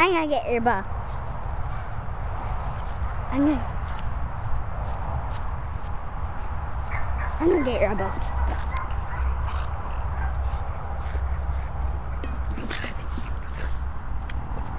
I'm gonna get your ball. I'm gonna. I'm gonna get your ball.